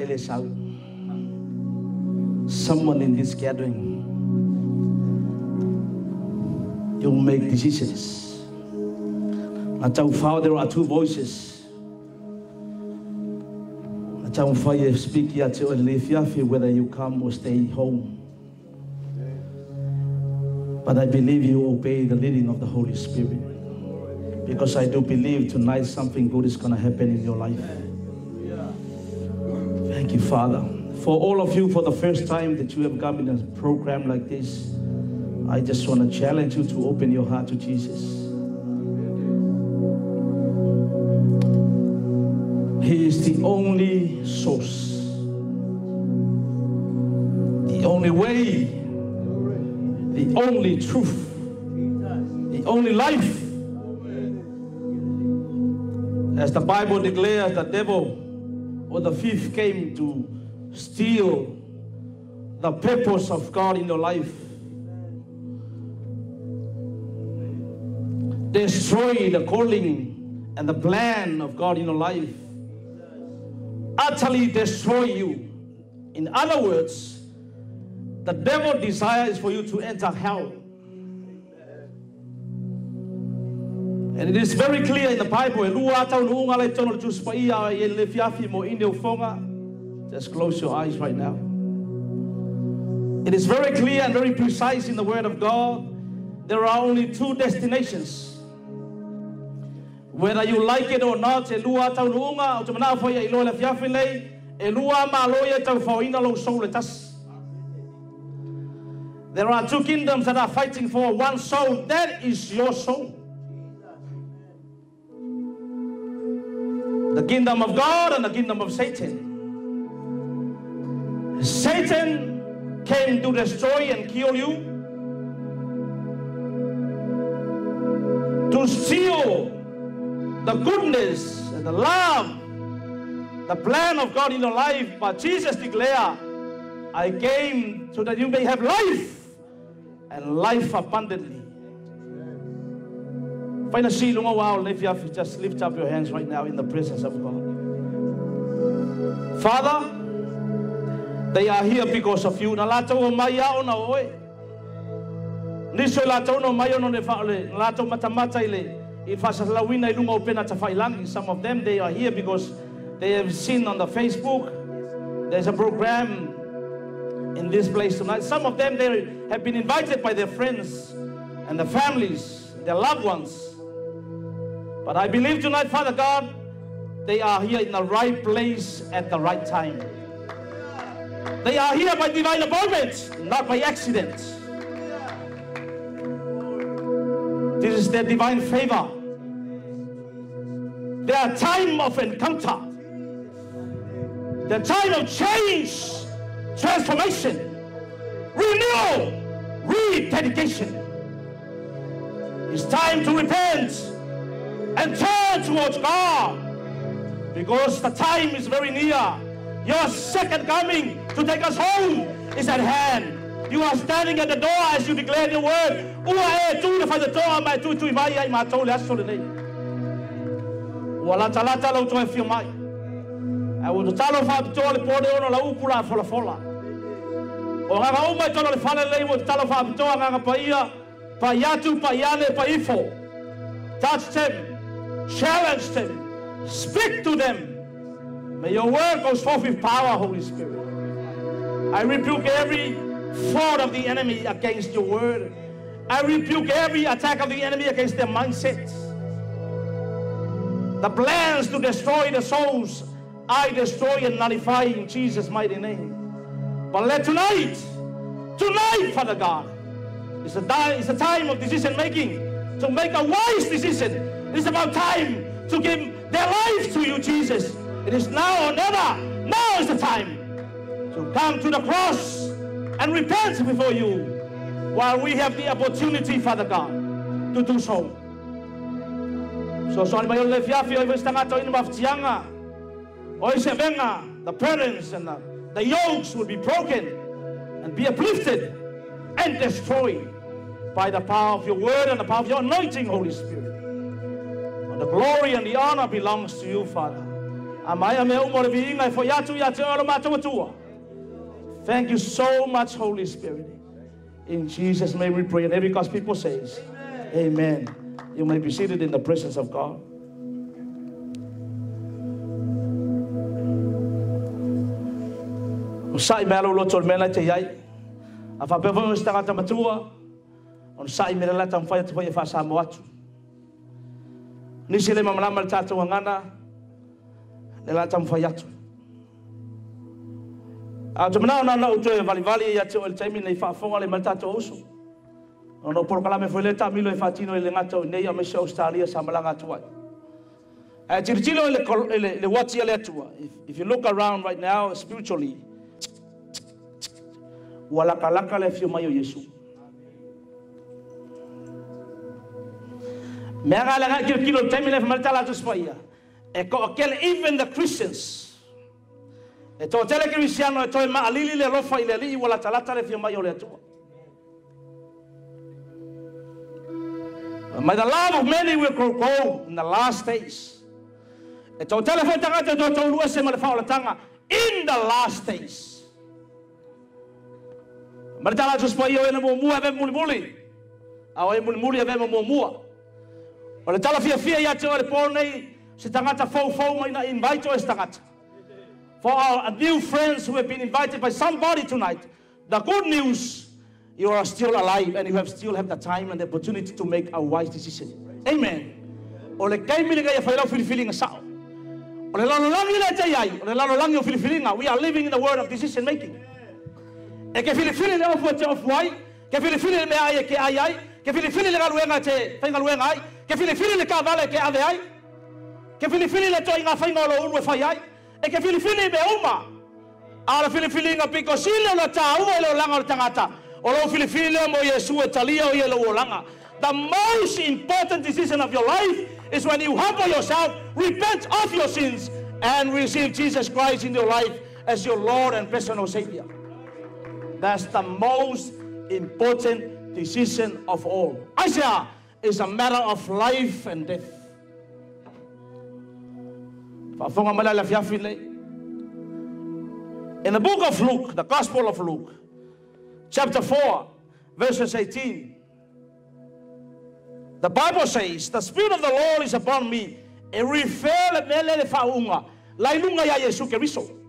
Ele. Someone in this gathering, you make decisions. Tell Father, there are two voices. I tell Father, speak whether you come or stay home. But I believe you obey the leading of the Holy Spirit. Because I do believe tonight something good is going to happen in your life. Thank you, Father. For all of you, for the first time that you have come in a program like this, I just want to challenge you to open your heart to Jesus. He is the only source, the only way, the only truth, the only life. As the Bible declares, the devil or the thief came to steal the purpose of God in your life. Destroy the calling and the plan of God in your life. Utterly destroy you. In other words, the devil desires for you to enter hell. And it is very clear in the Bible. Just close your eyes right now. It is very clear and very precise in the Word of God. There are only two destinations. Whether you like it or not, elua tau nuunga, o. There are two kingdoms that are fighting for one soul. That is your soul. The kingdom of God and the kingdom of Satan. Satan came to destroy and kill you, to steal the goodness and the love, the plan of God in your life. But Jesus declared, I came so that you may have life and life abundantly. Find a seat, long while, if you have just lift up your hands right now in the presence of God. Father, they are here because of you. Na lato o mai ao na oe. Niso lato no mai ono ne faole. Lato matamata ile. I fasa lawina i lunga upena ta failangi. Some of them, they are here because they have seen on the Facebook. There's a program in this place tonight. Some of them, they have been invited by their friends and their families, their loved ones. But I believe tonight, Father God, they are here in the right place at the right time. They are here by divine appointment, not by accident. This is their divine favor. Their time of encounter. Their time of change, transformation, renewal, rededication. It's time to repent and turn towards God because the time is very near. Your second coming to take us home is at hand. You are standing at the door as you declare your word. Ua e tu le whai toa tu tu i mai ai mātou le aso le nei. Ua la talata lau toa e mai. E ua tu talo wha toa le pōne ono la upura fola fola. O nganga umai tono le whale ua tu talo wha toa nganga pa ia, pa iatu, pa iane, pa ifo. Touch them, challenge them, speak to them. May your word go forth with power, Holy Spirit. I rebuke every thought of the enemy against your word. I rebuke every attack of the enemy against their mindsets. The plans to destroy the souls, I destroy and nullify in Jesus' mighty name. But let tonight, tonight, Father God, it's a, di- it's a time of decision making to make a wise decision. It's about time to give their life to you, Jesus. It is now or never. Now is the time to come to the cross and repent before you while we have the opportunity, Father God, to do so. So, so anybody le fiafi o istanga to ina maftianga. O se venga, the parents and the, the yokes will be broken and be uplifted and destroyed by the power of your word and the power of your anointing, Holy Spirit. And the glory and the honor belongs to you, Father. Thank you so much, Holy Spirit. In Jesus' name we pray. And every God's people says, Amen. Amen. You may be seated in the presence of God. Usai melo lo tol mena te yai. Afa pe vong stanga ta matua. On sai mena la tam fai te fai fa sa mo atu. Ni sile mamala mal tatu ngana. Le la tam fai atu. A te mana ona na uto e vali vali ya te o le taimi nei fa fonga le mal tatu usu. Ono por kala me foi le tamilo e e le nei a me se Australia sa malanga eh, le, le, le le. If, if you look around right now spiritually, walakalaka le fio mai o Yesu. Me aga la ga kilo temi le malta la tu. E ko kel even the Christians. E to tele cristiano e to ma alili le rofa ile li wala talata le fio mai le atua. May the love of many will grow in the last days. E tau tele fai tangata do tau lua se ma le whaola tanga in the last days. Mare tala tu spa io e na mua ve muli muli. A o e muli muli ve mua mua. O le tala fia fia ia te o le pōnei se tangata fau fau mai na invite o e tangata. For our new friends who have been invited by somebody tonight, the good news, you are still alive and you have still have the time and the opportunity to make a wise decision. Amen. O le kaimili ga ia whailau whiriwhiri nga sao. O le lalo langi le te iai, o le lalo langi o whiriwhiringa. We are living in the world of decision making. E ke whiriwhiri le ofu te ofu ai, ke whiriwhiri le mea ai e ke ai ai, ke whiriwhiri le galuenga te whaingaluenga ai, ke whiriwhiri le ka vale ke ave ai, ke whiriwhiri le toi ngā whainga lo unu e whai ai, e ke whiriwhiri me uma. A le whiriwhiri nga piko sile o la tā ua e lo langa o le tangata, o lo whiriwhiri le mo Yesu e talia o i e lo o langa. The most important decision of your life is when you humble yourself, repent of your sins, and receive Jesus Christ in your life as your Lord and personal Savior. That's the most important decision of all. Isaiah is a matter of life and death. In the book of Luke, the Gospel of Luke, chapter 4, verses 18, the Bible says, The Spirit of the Lord is upon me. E refer mele le faunga. Ya Yesu Keriso.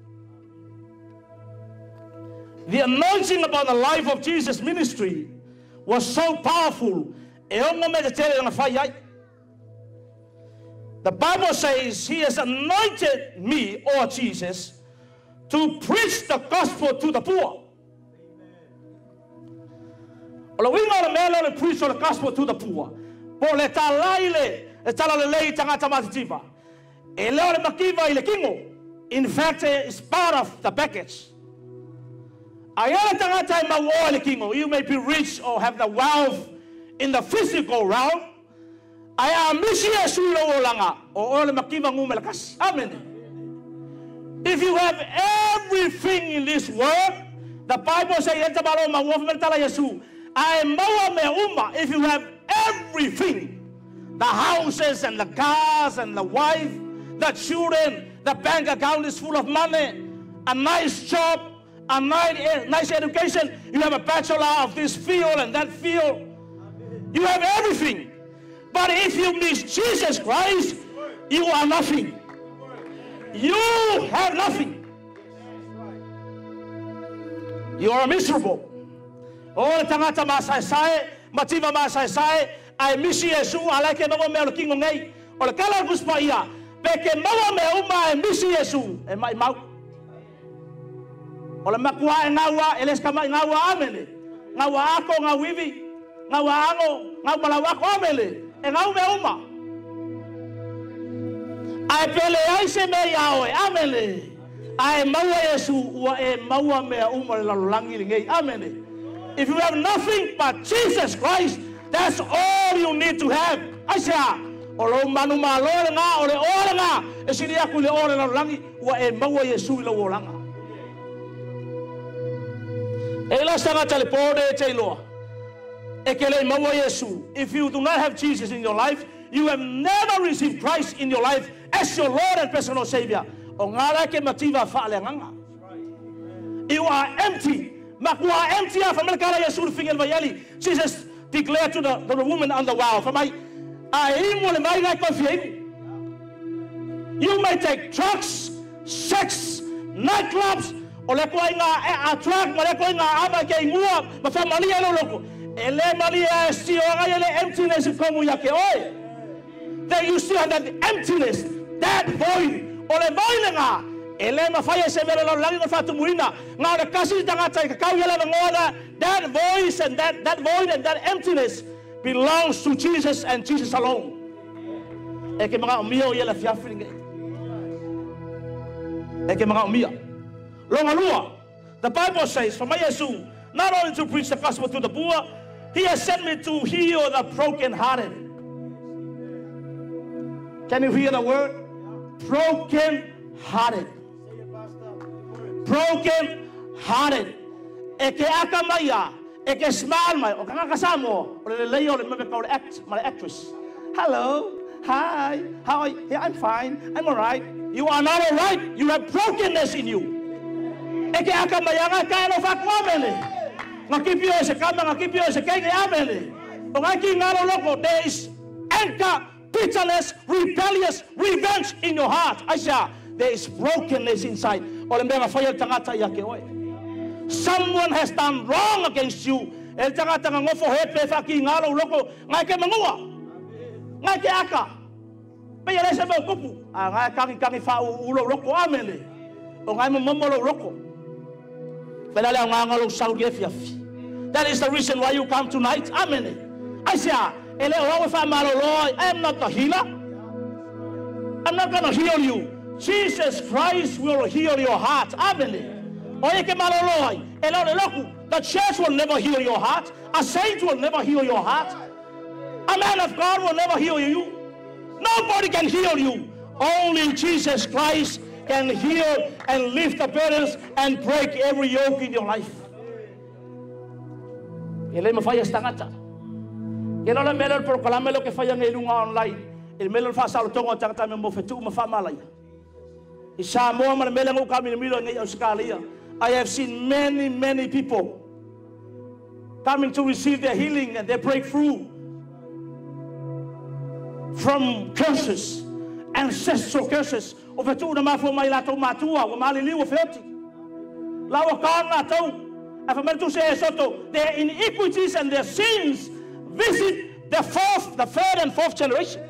The anointing upon the life of Jesus' ministry was so powerful. The Bible says he has anointed me, or Jesus, to preach the gospel to the poor. Ola winga o mele le preach the gospel to the poor. Po le le, tala le tangata. E leo le kingo. In fact, it's part of the package. Ayala tangata i mau le. You may be rich or have the wealth in the physical realm. Aya ah, misi e sulo o langa. O o le makiva ngume. Amen. If you have everything in this world, the Bible says. If you have everything, the houses and the cars and the wife, the children, the bank account is full of money, a nice job, a nice, education. You have a bachelor of this field and that field. You have everything. But if you miss Jesus Christ, you are nothing. You have nothing. You are miserable. O le tangata masaesae, mativa masaesae, ai misi Yesu ala ke mawa me o kingo ngai. O le kala kuspa ia, pe ke mawa me uma e misi Yesu, e mai mau. O makua e ngaua, e kama ngaua amele. Ngaua ako, ngau wivi, ngaua ango, ngau malawako amele. E ngau me uma. Ai pele ai se me iao amele. Ai maua Yesu, ua e maua me uma le lalolangi li ngai, amele. If you have nothing but Jesus Christ, that's all you need to have. O lo manu le nga, o le nga, e aku le ore la langi, wa e maua Yesu i. E If you do not have Jesus in your life, you have never received Christ in your life as your Lord and personal Savior. You are empty. Makua empty of Amerikana Yesu fingel vayali. Jesus declared to the, to the woman on the wall, for my kofi. You may take drugs, sex, nightclubs, o le koe ngā a truck, ma le koe ngā ava ke ingua, ma wha mali alo loko. E le e si o ngai le emptiness i kongu ya ke. That you have that emptiness, that void, o le void ngā, e le mawhai e se mele lau langi ngā whatu muina, ngā le kasi tangata i kakau yele na ngoa that voice and that, that void and that emptiness belongs to Jesus and Jesus alone. E ke mga umia o yele fiafri ngai. E ke mga umia. Longa lua. The Bible says, for my Yesu, not only to preach the gospel to the poor, he has sent me to heal the brokenhearted. Can you hear the word? Broken hearted. Broken hearted. E ke aka mai a, e ke smile mai, o kanga kasamo, o le lei o le mebe kau act, my actress. Hello, hi, how are you? Yeah, I'm fine, I'm all right. You are not all right. You have brokenness in you. E ke aka mai anga ka no fa kwamele. Nga kipi o se kama, nga kipi o se kenge amele. O nga ki ngaro loko, there is anger, bitterness, rebellious, revenge in your heart. Aisha, there is brokenness inside. O le mea tangata ia ke oe. Someone has done wrong against you. E tangata nga ngofo he pe wha ki ngaro loko, ngai ke mangua. Ngai ke aka. Pe ia lese mau kupu. A ngai kangi kangi wha ulo loko amele. O ngai mo momolo loko. That is the reason why you come tonight. Amen. I say, ah, malolo, I am not a healer. I'm not going to heal you. Jesus Christ will heal your heart. Amen. The church will never heal your heart. A saint will never heal your heart. A man of God will never heal you. Nobody can heal you. Only Jesus Christ can heal and lift the burdens and break every yoke in your life. Ele me falla stangata. Ke no le mele proclame lo ke falla ngai lunga online. Il mele fa sa tonga tangata me mo fetu me fa malai. Isa mo ma mele ngo kami milo ngai Australia. I have seen many many people coming to receive their healing and their breakthrough from curses, ancestral curses. O fetu na mafo mai la to matua, o mali liu feti. Lawa kana tau. I'm to say soto, their iniquities and their sins visit the fourth, the third and fourth generation.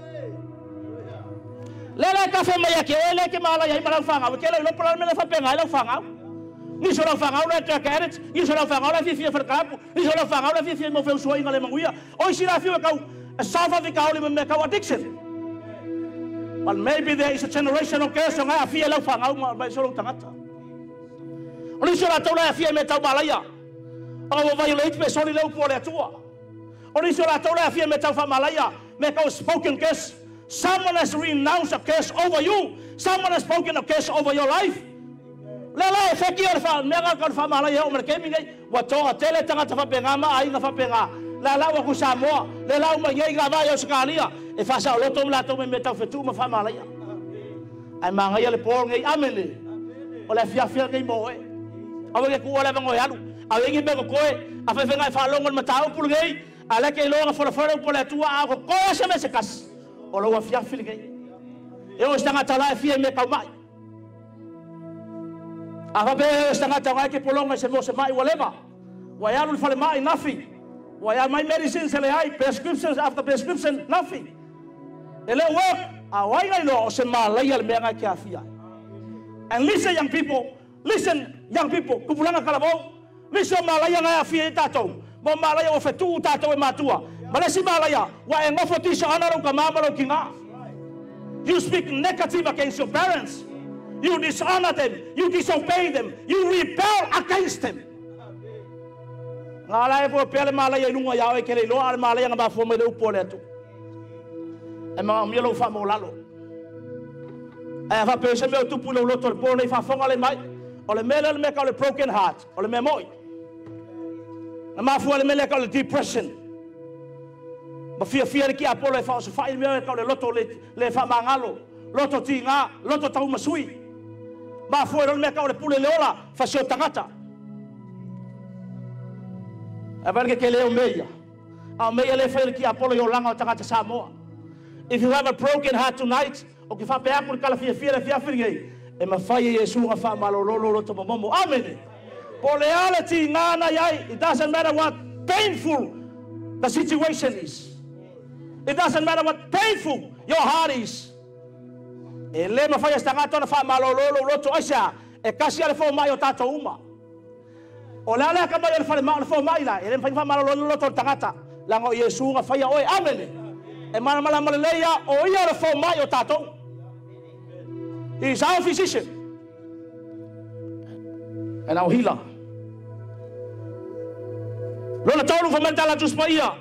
Lela ka fe mai ke ele ke mala ya mala fanga, ke le lo pala me le fa penga le fanga. Ni so la fanga ora ta carrot, ni so la fanga ora fi fi fer kapu, ni so la fanga ora fi fi mo fe so inga le manguia. O si la fi ka a salva fi ka ole me ka addiction. But maybe there is a generational curse on a fi le fanga ma ba so lo tangata. O ni so la tau la fi me tau malaya. O violate pe so ni le po le tua. O ni so la tau la fi me tau malaya. Me ka spoken curse. Someone has renounced a curse over you. Someone has spoken a curse over your life. La la e feki or fa mega ka fa mala ya o mer kemi ngai wa to a tele tanga ta fa penga ma ai nga fa penga la la wa ku sa mo le la ga va yo skalia e fa sa lo to la to me meta fetu ma fa mala ya ai ma ngai le por ngai amele o la fia fia ngai mo e. A we ku ola bango ya lu a we ngi be ko e a fa fe ngai fa lo ngol mata o pul ngai ala ke lo nga fo fo po la tua a ko ko se me se kas. O lo fia fil ngai e o stanga tala fia me ka mai. Apa be stanga tanga ke polonga se mo se mai walema. Wa ya lu fale mai nothing. Wa ya mai medicine se le ai. Prescriptions after prescription nothing. Ele work a wai ngai lo se ma lai al menga ke afia. And listen young people, listen young people, kupulanga kalabo. Listen ma lai ngai afia tato. Mo ma lai o fetu tato e matua. Mala si ma lai wa e ngofo ti sa ana ka mama ro kinga. You speak negative against your parents. You dishonor them. You disobey them. You rebel against them. Ngala e po pele mala ya lunga ya e kele lo al mala ya ngaba fo me le upo tu. E ma mi lo fa mo lalo. E fa pe se me tu pulo lo tol po le fa fonga le mai. O le mele le me ka le broken heart. O le me. Na ma fu le mele ka le depression. Ma fia fia ki apolo e fa so fa me ka le loto le le fa mangalo. Loto tinga, loto tau masui. Ma fo ro me ka le pule le ola fa so tangata. Abarke ke leo meia. A meia le fa ki apolo yo langa o tangata Samoa. If you have a broken heart tonight, o ki fa pe akul kala fia fia le fia fia e ma fa Yesu nga fa malololo lo to momo. Amen. Po le ala ti ngana yai, it doesn't matter what painful the situation is. It doesn't matter what painful your heart is. E le ma fai stanga tona fa malololo roto aisa e kasi ale fo mai o tato uma. O la la ka mai ale fa mai mai e le fai fa malololo roto tangata. La ngo Yesu nga fai oi amen. E mala mala mala le ya o oh, ia le fo mai o tato. He is our physician. And our healer. Lona tolu fa mentala tus paia.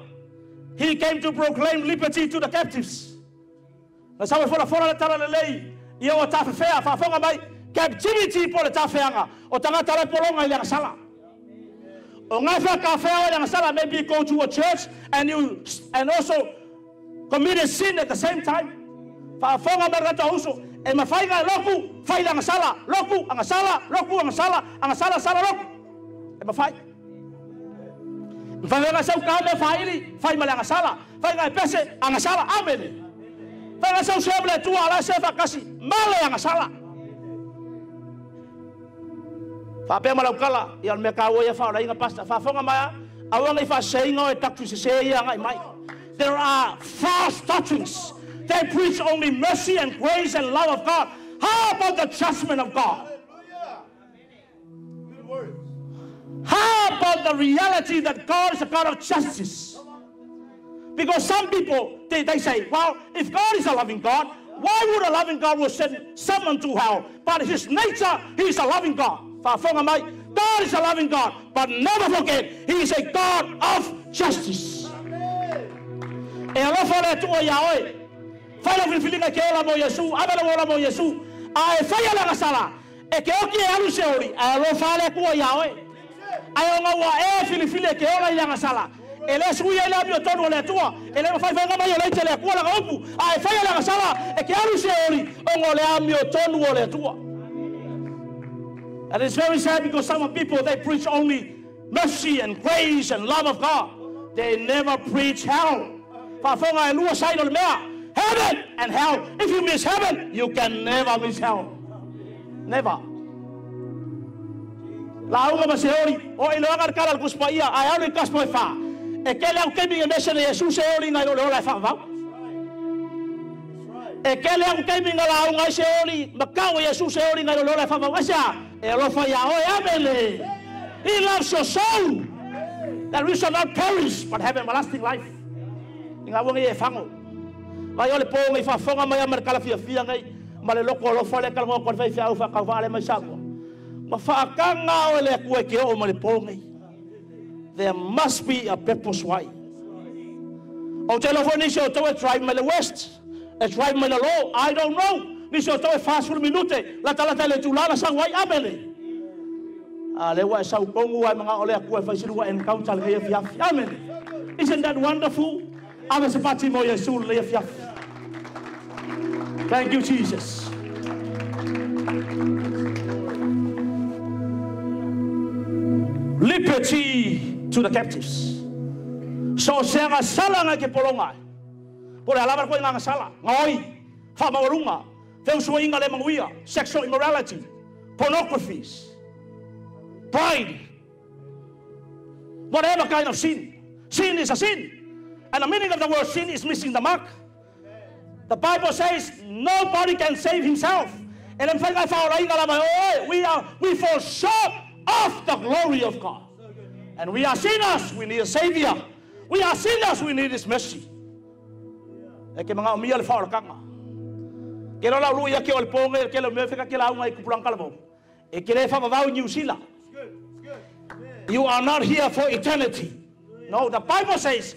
He came to proclaim liberty to the captives. Na sawe fora fora le tala le lei. Ia o fa fonga mai captivity po le tafeanga. Ah. O tanga tala polonga ile sala. O ngai fa ka fea ile sala maybe go to a church and you and also commit a sin at the same time. Fa fonga mai rata uso e ma fai ga loku, fai la sala, loku, anga sala, loku, anga sala, anga sala sala loku. E ma fai. Fai nga sau ka me faili, fai malanga sala, fai nga pese anga sala amen. Fai nga sau seble tu ala se fa kasi, male anga sala. Fa pe malau kala, ia me oia fa inga pasta, fa fonga mai, awanga i fa seinga e taktu se se ia ngai mai. There are false doctrines. They preach only mercy and grace and love of God. How about the judgment of God? How about the reality that God is a God of justice? Because some people, they, they say, well, if God is a loving God, why would a loving God will send someone to hell? But his nature, he is a loving God. God is a loving God, but never forget, he is a God of justice. Eh, e alo fale tu o yaoi. Fale filfilinga ke ola mo Yesu, abela ola mo Yesu. A e faya la sala. E ke oki e alu se ori. A alo fale ku o yaoi. Ai nga wa e filifili ke ola ia sala. Ele su ia le abio tonu le tua. Ele ma fai fanga mai le tele ku la opu. Ai faya la sala. E ke alu se ori. O le amio tonu o le tua. And it's very sad because some people they preach only mercy and grace and love of God. They never preach hell. Lua sai no mea. Heaven and hell. If you miss heaven, you can never miss hell. Never. La unga ma se o ilo agar kala kuspa ia, ai alu kaspa e fa. E ke leo kemi e mese ne Jesus e ori ngai ole ola e fa vau. E ke leo kemi nga la unga se ori, ma kau e Jesus e ori ngai ole ola e fa vau. Asa, e alo fa ia o e amele. He loves your soul. That we shall not perish, but have everlasting life. Inga wonga e fango. Mai ole po ngai fa fonga mai amar kala fia fia ngai. Ma le loko lo fale kala mo kwa fai fia fa ka vale mai sango. Ma fa kanga o le ku ke o ma le po ngai. There must be a purpose why. O telefoni se o tau drive me le west. E drive me le low. I don't know. Ni se o tau fast food minute. La tala tala tulala sang wai amele. A le wa sau kongu ai mga ole aku e fai siru wa encounter le fia fia amele. Isn't that wonderful? Ave se pati mo Yesu le fia. Thank you Jesus. Liberty to the captives. So senga sala nga ke polonga. Por alabar ko nga sala. Ngoi. Fa mawarunga. Feu so inga le manguia. Sexual immorality. Pornographies. Pride. Whatever kind of sin. Sin is a sin. And the meaning of the word sin is missing the mark. The Bible says nobody can save himself. And in fact, I found finally, oh, we are we fall short of the glory of God. And we are sinners, we need a savior. We are sinners, we need his mercy. Ke mga umia le whaora kanga. Ke lo lau luia ke o le ponge, ke lo me whika ke lau ngai kupulang kalamo. E ke le whamavau New Zealand. You are not here for eternity. No, the Bible says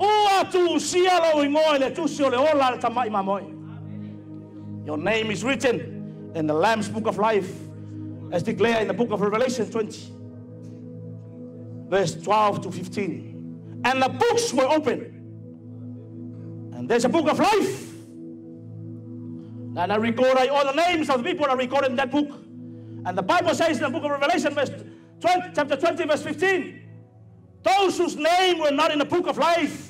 Ua tu sia lo ingoe le tu sio le ola le tamai mamoi. Your name is written in the Lamb's book of life as declared in the book of Revelation 20 verse 12 to 15. And the books were open. And there's a book of life. And I record all the names of the people are recorded in that book. And the Bible says in the book of Revelation, verse 20, chapter 20, verse 15, those whose name were not in the book of life,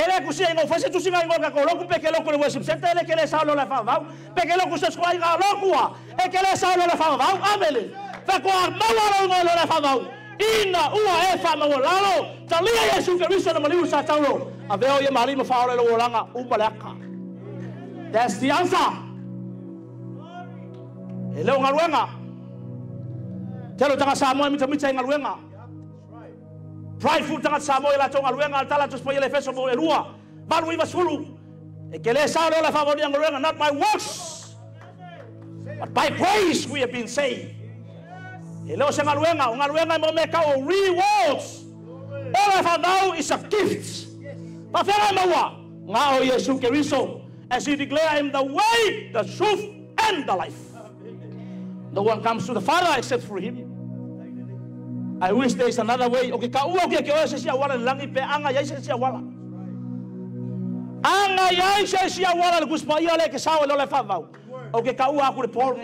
Ελέγχουσε εγώ, φάσε του σιγά εγώ κακολόγου, πεκελόκου εγώ συμψέτε, ελέκελε άλλο να φαβάω, πεκελόκου σε σχολά γαλόκουα, εκελέ άλλο να φαβάω, άμελε. Θα κοαρμάλα άλλο la φαβάω. Ina ua e whanau lalo, ta lia Yesu Keriso na maniu sa taulo. A veo ye mari ma whaore lo langa umalaka. That's the answer. E leo ngaruenga. Telo tanga sa moe mita mita ngaruenga. Ngaruenga. Prideful tanga samo ila tonga ngaluenga tala tus pa ele feso mo elua balu iwa sulu e kele sa lo la favor ngaluenga not by works but by grace we have been saved E leo se ngaluenga, o ngaluenga mo me o rewards. All I found now is a gift. Pa fera mawa, nga o Yesu Keriso, as he declare him the way, the truth, and the life. No one comes to the Father except through him. I wish there is another way. Okay, ka ua ke ke o se sia wala langi pe anga yai se sia wala. Anga yai se sia wala le kuspa ia le ke sawa le le fa vau. Okay, ka ua ku le Paul.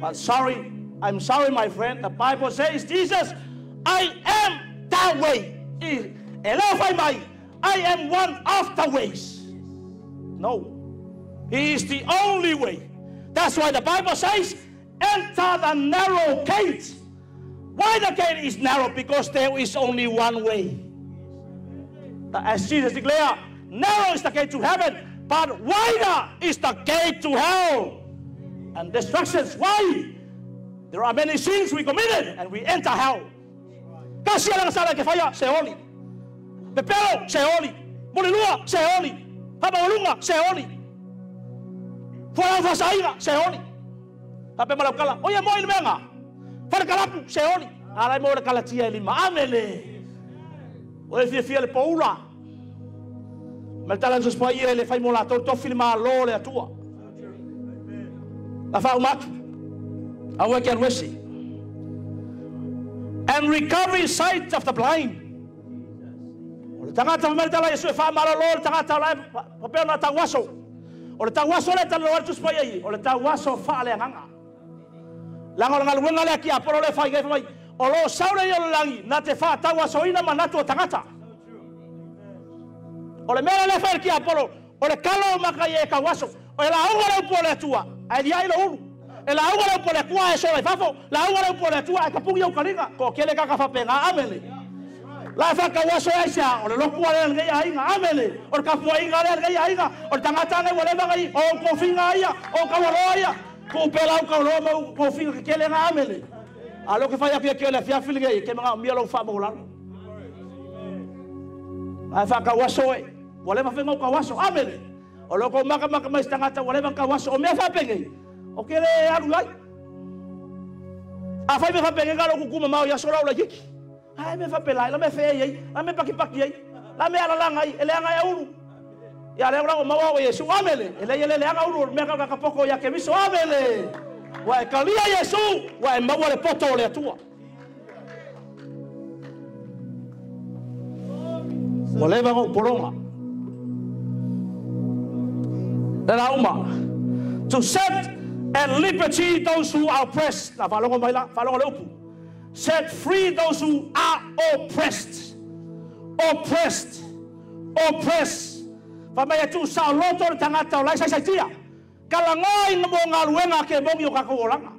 But sorry, I'm sorry, my friend. The Bible says, Jesus, I am that way. I am one of the ways. No. He is the only way. That's why the Bible says, enter the narrow gate. Why the gate is narrow? Because there is only one way. As Jesus declared, narrow is the gate to heaven, but wider is the gate to hell. And destructions. Why? There are many sins we committed and we enter hell. Kasi lang sala ke faya seoli. Bepelo seoli. Mulilua seoli. Habaulunga seoli. Fuera fasaiga seoli. Tapi malam kala, oye mo ilmenga. Fara kalapu seoli. Alai mo kala tia lima amele. Oye fie fie le paula. Mal talan sus pa ile fai mo la to to filma lo le atua. La fa umatu. awaken mercy, and recovery sight of the blind. O le tangata mamari tala Yesu e wha mara le tangata lai papeo na tawaso. O le tawaso le tala loa tus pai ai. O le tawaso wha le anganga. Langa o ngaluenga le aki apolo le whai gai mai. O lo saure i o le langi na te wha tawaso ina manatu o tangata. O le mera le whai ki apolo. O le kalo makai e kawaso. O le la aunga le upo le atua. Ai di ai lo ulu. e la ua le pole kua e sole fafo la ua le pole tua e kapungi au karinga ko kele ka ka fapenga amele la fa ka waso ai sa o le lokua le ngai ai nga amele o ka pu ai nga le ngai ai nga o tangata ne wale ba ngai o ko finga ai o ka walo ai ko pela o ka lo mo ko finga ke kele nga amele a lo ke fa ya ke ke le fia filinga ke nga mi lo fa mo la. La fa ka waso e. Wale ba finga o ka waso amele o lo ko maka maka mai tangata wale ba ka waso o me fa pengai o ke le alu lai a fai me fa penge ngalo ku kuma mau ya sora ula yiki ai me fa pelai la me fe ai la me paki paki ai la me ala langa ai ele anga ya ya le ora o mau o yesu amele ele ele le anga ulu me ka ka ya ke amele wa kalia yesu wa mau le poto le atua o le vango poronga Dana uma to set and liberty those who are oppressed. Na falongo mai la, falongo le upu. Set free those who are oppressed. Oppressed. Oppressed. Fa mai atu sa loto le tangata o lai sai sai tia. Kala ngai mo nga luenga ke mongi o ka ko olanga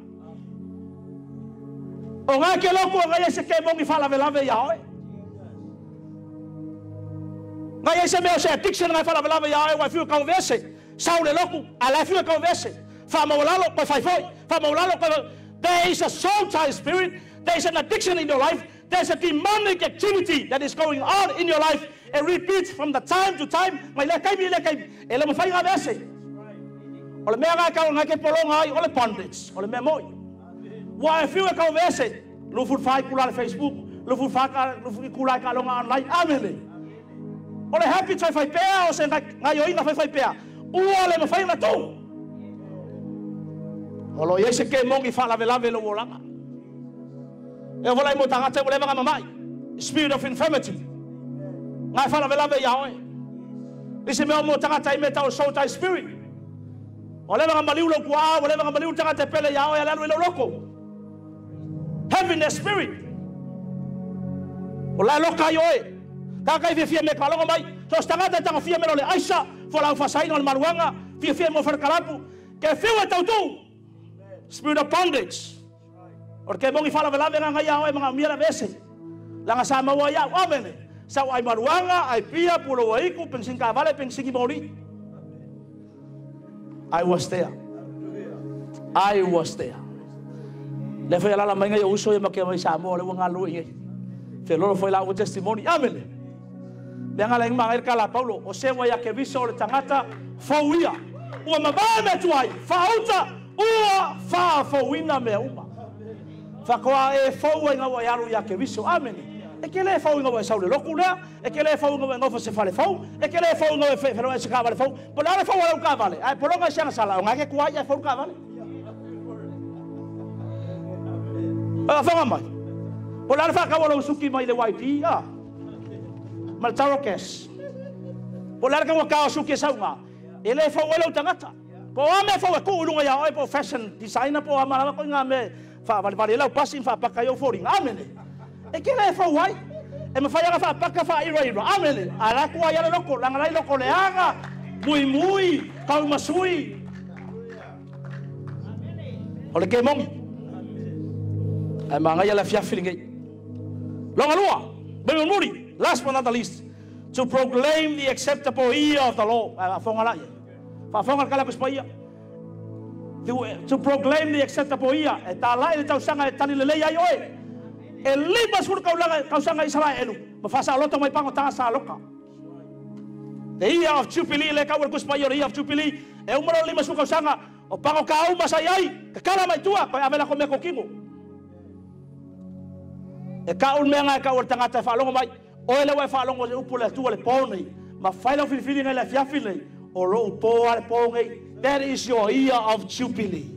o nga ke loko nga se ke mongi fala vela ve ya oi nga ye se o addiction nga fala vela ve ya oi wa fiu ka vese. Sa le loko ala fiu ka vese. Fa mo lalo ko fai foi fa mo lalo ko there is a soul tie spirit there is an addiction in your life there's a demonic activity that is going on in your life. It repeats from the time to time. Mai le mi le kai e le mo fai nga vese o le mea ka nga ke polonga ai pundits o moi. Wa e fiu e ka vese lu fu fai kula le facebook. Lu fu fai ka lu fu kula ka longa online. Amele. O happy try fai pea o se nga nga yo inga fai fai pea. Ua le mo fai na tu o lo ke mongi fa la vela velo volanga e vola mo tanga te mamai spirit of infirmity. Nga fa la vela ve ya oi Ise me tau soul tai spirit. O leva maliu lo kua o leva maliu tanga te pele o ya lo loko having the spirit. O la loka yo e ta kai fia fia me mai so te tanga fia me le aisa fo la fa sai no maruanga fia fia mo fer kalapu ke tau tu spirit of bondage o ke mongi fala vela venga ngai ya o e mga mira vese langa sa maua ya o mene sa ai maruanga ai pia pulo pensin ka vale pensin mori I was there. I was there. Le foi ala mai ngai uso e make mai sa mo le wanga lu ngai. Fe la o testimony. Amen. Le ngala ing mangai kala Paulo o se wa ya ke viso le tangata fauia. Ua mabae me tuai. Fauta ua fa fauina me uma. Whakoa e whau ai ngawa e aru ia ke wiso. Ameni. E ke le whau ngawa e saure loku lea. E ke le whau ngawa e ngofa se fale whau. E ke le whau ngawa e whenua e se kāwale whau. Pona ale whau alau kāwale. Ai poronga e sianga sala. O ngā ke kua ia whau kāwale. A whanga mai. Pona ale whakawa lau suki mai le waipi. Ah. Maltaro kes. Pona ale kawa kāwa suki sa saunga. E le whau alau tangata. Po ame whau e kuulunga ya oi po fashion designer po amalawa ko ngā me fa vale vale la pasin fa pa ka yo foring amen e ke le fa wai? E me fai fa paka fa iro iro. Amele ala loko langa lai loko le aga. Mui mui kau masui. Ole ke mongi. Ai manga ya la fia feeling longa lua. Muri. Last but not the least to proclaim the acceptable year of the law fa fonga la fa fonga kala ko spaia to proclaim the acceptable year e ta la e tau sanga e tani le le ai oe e lima sur kaulanga kausanga Israelu mafasa loto mai pango ta sa loka. The year of jubilee le kawal kus payo year of jubilee. E umaro lima sur kausanga o pango ka uma sai ai ka kala mai tua ko avela ko me ko kingo e ka un menga ka wal tanga ta falongo mai o ele wa falongo le upule tu le pone ma faila fil fil ngai la fiafile o lo po ale ponge that is your year of jubilee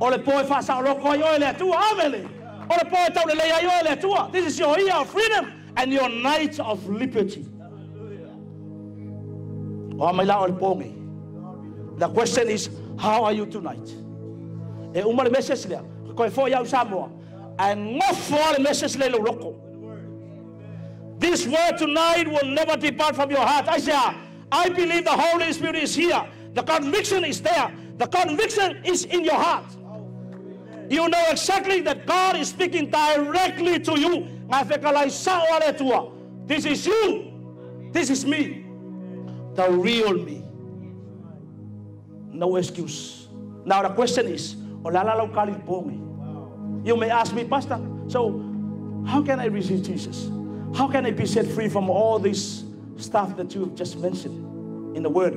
o le po fa sa lo ko yo ele tu amele This is your year of freedom and your night of liberty. Oh, the question is, how are you tonight? E uma le message lea, koe fo iau Samoa, e ngofo le message le lo. This word tonight will never depart from your heart. I say, I believe the Holy Spirit is here. The conviction is there. The conviction is in your heart you know exactly that God is speaking directly to you. This is you. This is me. The real me. No excuse. Now the question is, you may ask me, Pastor, so how can I receive Jesus? How can I be set free from all this stuff that you've just mentioned in the Word?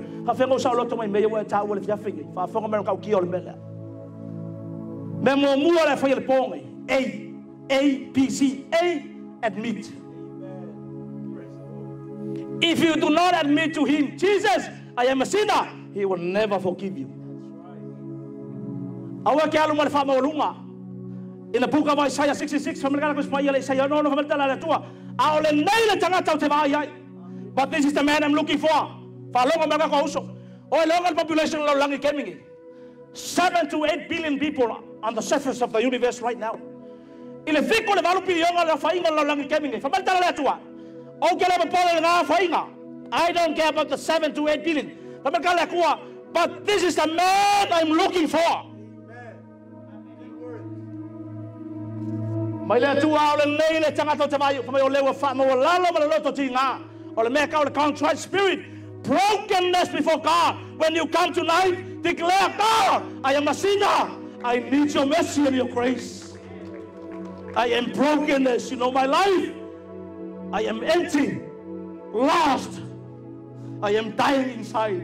me mo mua le fai le ponge A A B C A admit. If you do not admit to him Jesus I am a sinner. He will never forgive you. Awa ke alu male fa maulunga in the book of Isaiah 66 familkana ko Isaiah Isaiah no no familkana le tua. A ole nei le tanga tau te vai ai. But this is the man I'm looking for fa longa manga ko uso o longa population lo langi kemingi eh. 7 to 8 billion people on the surface of the universe right now. Ile fiko le valu pili onga le fainga la langi keminge. Eh. Famal tala le tua. O ke le pole le nga. I don't care about the seven to eight billion. But this is the man I'm looking for. Mai le tua o le nei le tangata o te mai, pa mai o lewa wha ma o lalo ma le loto ti ngā. O le mea ka o le contrite spirit. Brokenness before God. When you come tonight, declare, God, I am a sinner. I need your mercy and your grace. I am brokenness. You know my life. I am empty, lost. I am dying inside.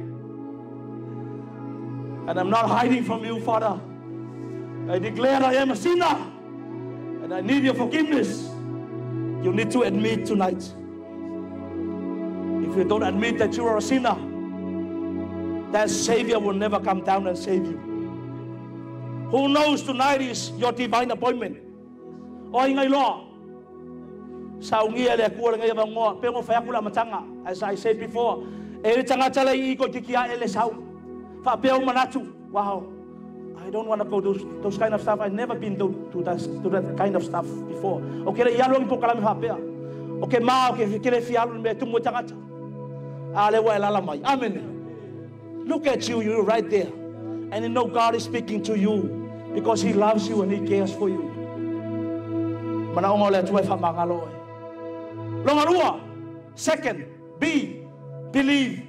And I'm not hiding from you, Father. I declare I am a sinner and I need your forgiveness. You need to admit tonight. You don't admit that you are a sinner, that Savior will never come down and save you. Who knows tonight is your divine appointment? O ingai loa. Sa ungia le kua ngai bangoa, pe mo fa kula matanga. As I said before, e tanga tala i ko kikia ele sau. Fa pe o manatu. Wow. I don't want to go to those kind of stuff. I've never been to, to, that, to that kind of stuff before. Okay, le ialo i po kalami hapea. Okay, ma, okay, kele fialo me wa elala mai. Amen. Look at you, you're right there. And you know God is speaking to you because He loves you and He cares for you. Second, be, believe.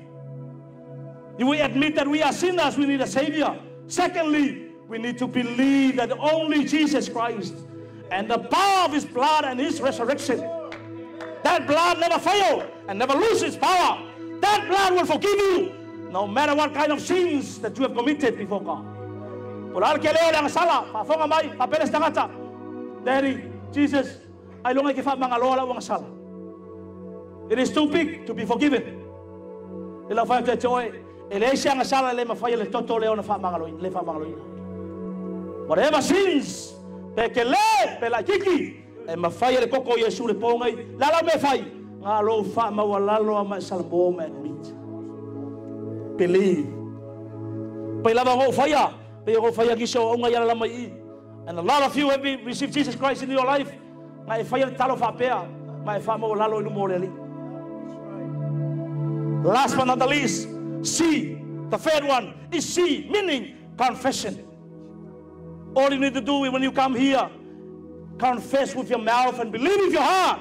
If we admit that we are sinners, we need a Savior. Secondly, we need to believe that only Jesus Christ and the power of His blood and His resurrection, that blood never fails and never loses power. That blood will forgive you no matter what kind of sins that you have committed before God. Daddy, Jesus, I long like mga lola wang sala. It is too big to be forgiven. Ila fa te joy. Ele sia sala le mafai le toto le ona fa mga loin, le fa mga. Whatever sins, pe ke le, pe le koko Yesu le pongai, lala me fai. Nga lo fa ma wala lo ma salbo me admit. Believe. Pe lava ho faya, pe ho faya ki so onga yala mai. And a lot of you have been, received Jesus Christ in your life. E faya talo fa pea, ma e fa ma wala lo mo Last but not the least, C, the third one is C, meaning confession. All you need to do when you come here, confess with your mouth and believe with your heart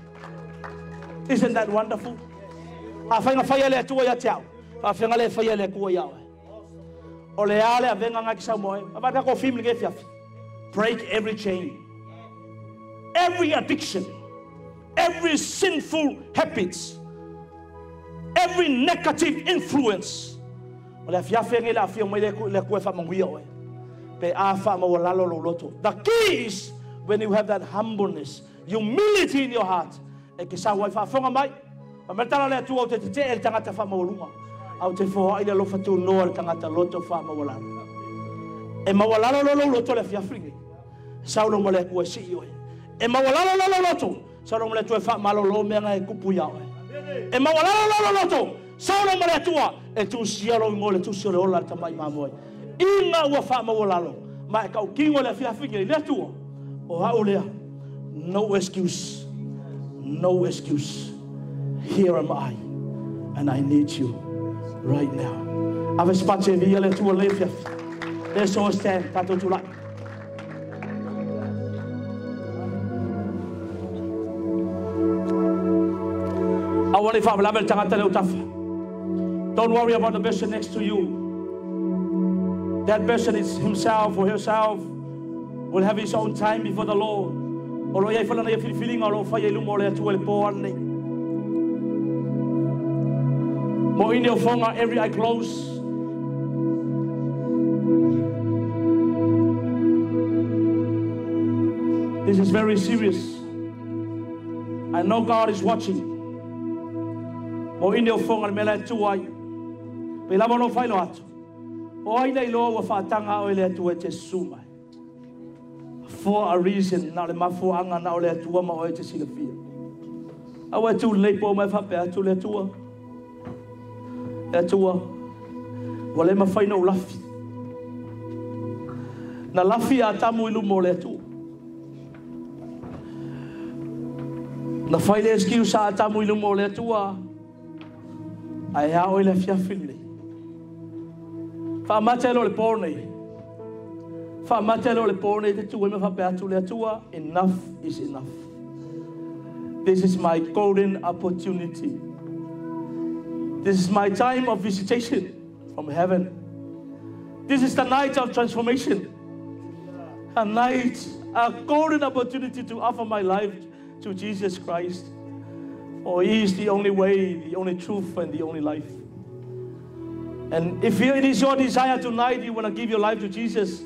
Isn't that wonderful? Afenga faya le tua ya tiao. Afenga le faya le kua ya. O le ale avenga nga kisa moe. Abata ko film ke fiafi. Break every chain. Every addiction. Every sinful habits. Every negative influence o le afia fenge le afia mai le kue fa manguia oe pe a fa ma lalo the key is when you have that humbleness humility in your heart e ke sa wai fa fonga mai pa mertala le tu o te te el tangata fa maulunga au te fo ai le lo fatu no el tangata loto ma lalo e ma lalo lo lo loto le afia fenge sa lo mo le kue si oe e ma lalo lo lo loto sa lo mo le tu fa ma lo lo me ngai kupu ya oe e ma lalo lo lo loto Saula mare atua e tu sialo ngole tu sialo ola ta mai mamoi. Inga ua fa ma. Ma e kau kingo le fia finge le atua. O ha olea. No excuse. No excuse. Here am I. And I need you right now. Ave space via le tua le fia. Let's all stand. Tato tu lai. Awali fa bla bel tangata le utafa. Don't worry about the person next to you. That person is himself or herself will have his own time before the Lord. Olo ia fala na feeling alo fa ia lumo le tu le po ane. Mo ini o fonga every eye close. This is very serious. I know God is watching. Mo ine o fonga le mela tu ai. Pe lava no fai lo atu. O ai nei lo wa fatanga o le atu e te. For a reason na le mafu anga na o le atu ma o e te silafia. Awa tu le po mai fa pe atu le atu. Le atu. Wa le mafai no lafi. Na lafi a tamu ilu mo le atu. Na fai le skiu sa tamu ilu mo le atu ai a o le fia fili fa mate lo le pone fa mate lo le pone te tu me fa pe le enough is enough. This is my golden opportunity. This is my time of visitation from heaven. This is the night of transformation. A night a golden opportunity to offer my life to Jesus Christ. For He is the only way, the only truth, and the only life. And if it is your desire tonight, you want to give your life to Jesus.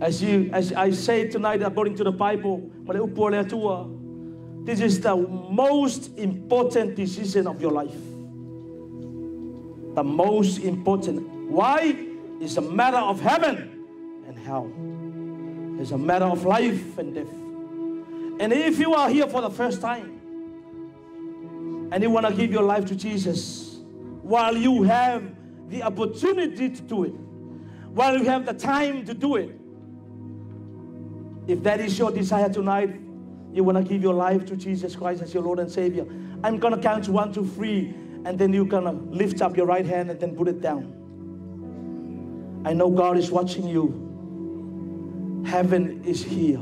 As you, as I say tonight, according to the Bible, this is the most important decision of your life. The most important. Why? It's a matter of heaven and hell. It's a matter of life and death. And if you are here for the first time, and you want to give your life to Jesus while you have the opportunity to do it, while you have the time to do it, if that is your desire tonight, you want to give your life to Jesus Christ as your Lord and Savior, I'm going to count one, two, three, and then you're going to lift up your right hand and then put it down. I know God is watching you. Heaven is here.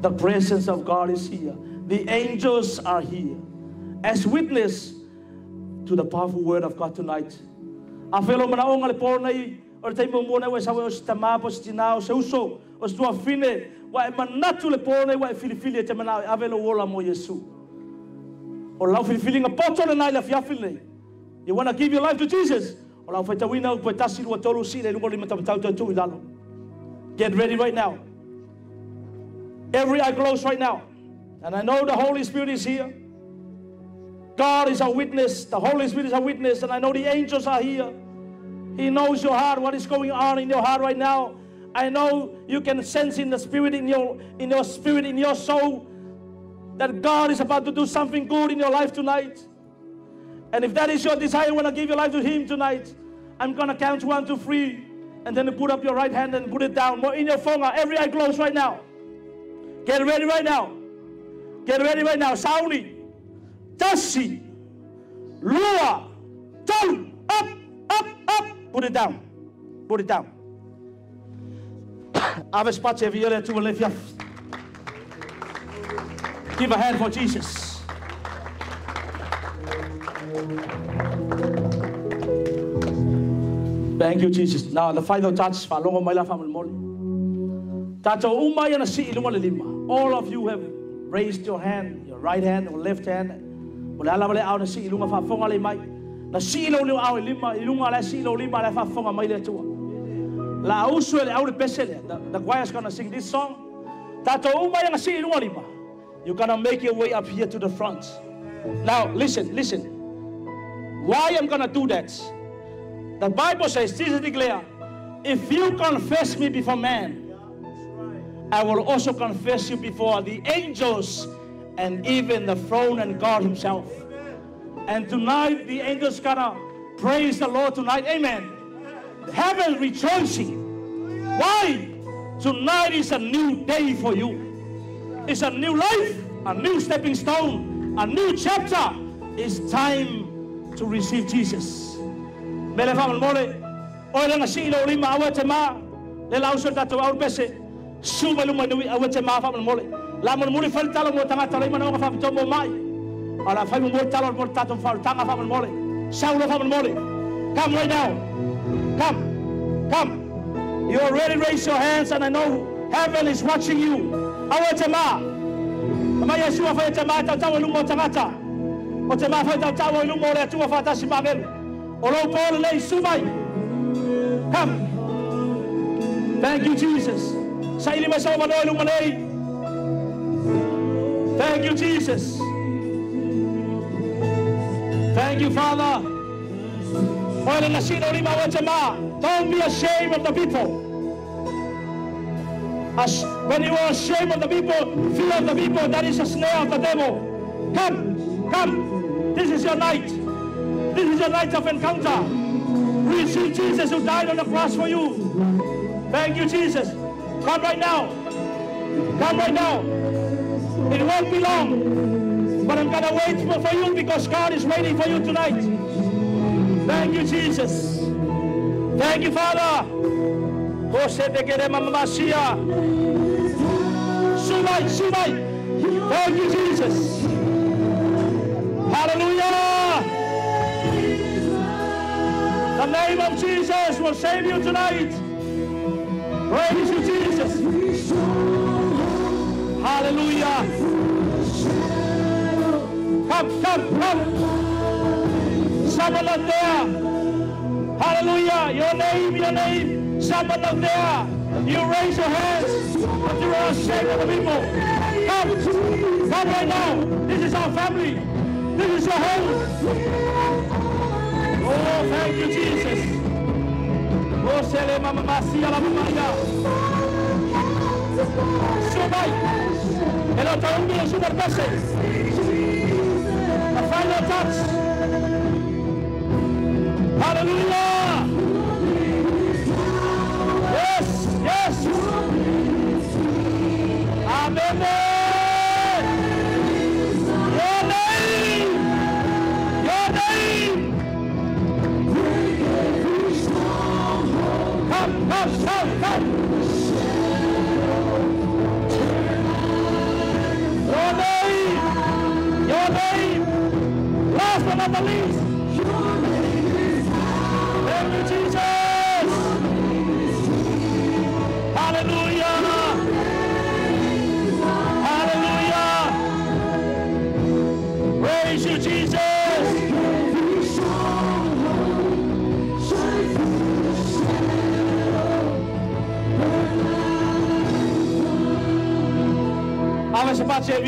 The presence of God is here. The angels are here as witness to the powerful word of God tonight. A whelo mana o ngale pōr nei, o le teimo mōna ua sawe o si tamāpo, si tina o se uso, o si fine, wa manatu le pōr nei, wa filifili e te mana a welo wola mo Yesu. O lau filifili ngā poto le nai la fiafili nei. You want to give your life to Jesus? O lau whaita wina upo e tasi rua tolu si le lungo lima tamatau tau tui lalo. Get ready right now. Every eye closed right now. And I know the Holy Spirit is here. God is a witness. The Holy Spirit is a witness. And I know the angels are here. He knows your heart, what is going on in your heart right now. I know you can sense in the spirit, in your, in your spirit, in your soul, that God is about to do something good in your life tonight. And if that is your desire, you want to give your life to Him tonight, I'm going to count one, two, three, and then put up your right hand and put it down. More in your phone, uh, every eye closed right now. Get ready right now. Get ready right now. Sauli tasi, lua, tolu, up, up, up. Put it down. Put it down. Ave space viole tu le fiaf. Give a hand for Jesus. Thank you, Jesus. Now, the final touch, falongo mai la family moli. Tato umay na si ilunga lima. All of you have raised your hand, your right hand or left hand, le ala wale au na si ilunga whafonga le mai. Na si ilo leo au lima, ilunga si ilo lima le whafonga mai le tua. La ausu le au le. The, choir's gonna sing this song. Tato umai nga si ilunga lima. You're gonna make your way up here to the front. Now, listen, listen. Why I'm gonna do that? The Bible says, Jesus declare, if you confess me before man, I will also confess you before the angels and even the throne and God Himself. And tonight, the angels gonna praise the Lord tonight. Amen. Heaven rejoicing. Why? Tonight is a new day for you. It's a new life, a new stepping stone, a new chapter. It's time to receive Jesus. Mole. Awa ma. Awa ma mole. la mo muri fal talo mo tanga talo mana fa to mo mai ala fa mo talo mo tato fa tanga fa mo mole saulo fa mo mole come right now come come. You already raise your hands and i know heaven is watching you. Awa jama ma yesu fa jama ta tawo lu mo tanga ta o jama fa ta tawo lu mo le tu fa ta simagel o lo ko le sumai come. Thank you jesus. Sa ili ma sa ma lo lu mo Thank you, Jesus. Thank you, Father. Don't be ashamed of the people. When you are ashamed of the people, fear of the people, that is a snare of the devil. Come, come. This is your night. This is your night of encounter. We see Jesus who died on the cross for you. Thank you, Jesus. Come right now. Come right now. It won't be long. But I'm going to wait for you because God is waiting for you tonight. Thank you, Jesus. Thank you, Father. Sumai, sumai. Thank you, Jesus. Hallelujah. The name of Jesus will save you tonight. Praise you, Jesus. Hallelujah. Come, come, come. Someone there. Hallelujah. Your name, your name. Someone up. You raise your hands. But you are of the people. Come. Come right now. This is our family. This is your home. Oh, thank you, Jesus. Oh, sele mama masia la mamaya. Subay. El otro hombre super pase. The final touch. Hallelujah.